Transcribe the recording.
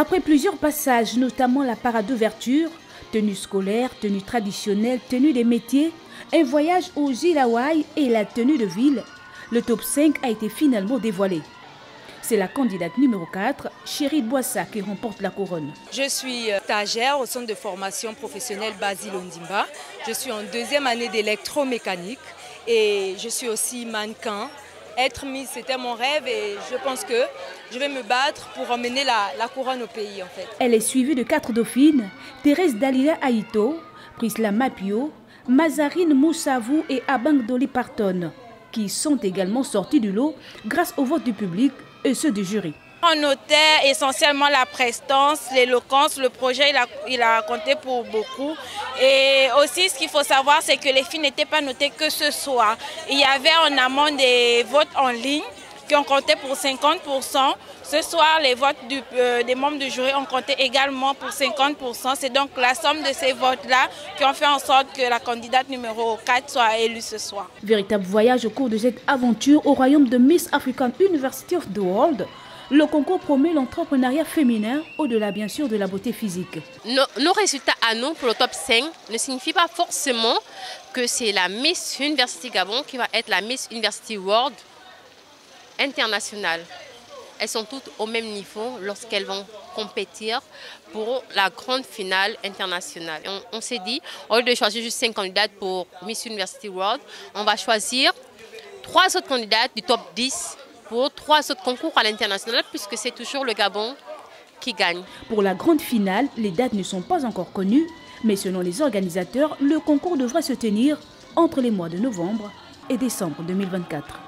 Après plusieurs passages, notamment la parade d'ouverture, tenue scolaire, tenue traditionnelle, tenue des métiers, un voyage aux îles Hawaï et la tenue de ville, le top 5 a été finalement dévoilé. C'est la candidate numéro 4, Chérie Boissa, qui remporte la couronne. Je suis euh, stagiaire au centre de formation professionnelle Basile Ondimba. Je suis en deuxième année d'électromécanique et je suis aussi mannequin. Être mise, c'était mon rêve et je pense que je vais me battre pour emmener la, couronne au pays en fait. Elle est suivie de quatre dauphines, Thérèse Dalila Aito, Prisla Mapio, Mazarine Moussavou et Abang Doli Parton, qui sont également sortis du lot grâce au vote du public et ceux du jury. On notait essentiellement la prestance, l'éloquence. Le projet, il a, compté pour beaucoup. Et aussi, ce qu'il faut savoir, c'est que les filles n'étaient pas notées que ce soir. Il y avait en amont des votes en ligne qui ont compté pour 50%. Ce soir, les votes euh, des membres du jury ont compté également pour 50%. C'est donc la somme de ces votes-là qui ont fait en sorte que la candidate numéro 4 soit élue ce soir. Véritable voyage au cours de cette aventure au royaume de Miss African University of the World. Le concours promet l'entrepreneuriat féminin au-delà bien sûr de la beauté physique. Nos, résultats à nous pour le top 5 ne signifient pas forcément que c'est la Miss University Gabon qui va être la Miss University World internationale. Elles sont toutes au même niveau lorsqu'elles vont compétir pour la grande finale internationale. On, on s'est dit, au lieu de choisir juste 5 candidates pour Miss University World, on va choisir trois autres candidates du top 10 pour trois autres concours à l'international puisque c'est toujours le Gabon qui gagne. Pour la grande finale, les dates ne sont pas encore connues, mais selon les organisateurs, le concours devrait se tenir entre les mois de novembre et décembre 2024.